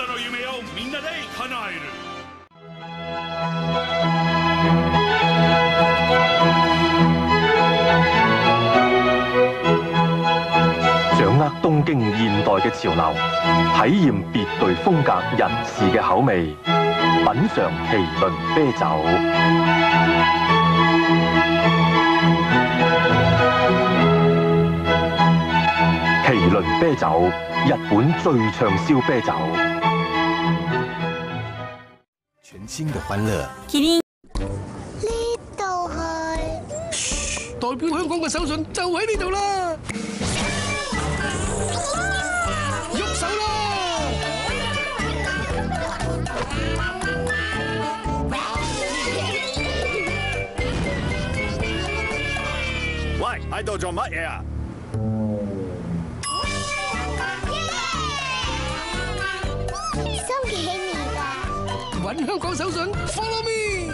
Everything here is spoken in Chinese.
の夢をみんなで叶える掌握東京現代嘅潮流，體驗別具風格人士嘅口味，品嚐麒麟啤酒。麒麟啤酒，日本最暢銷啤酒。 全新的欢乐。嘘，代表香港嘅手信就喺呢度啦。喐手啦！喂，喺度做乜嘢啊？生气。香港首准，Follow me。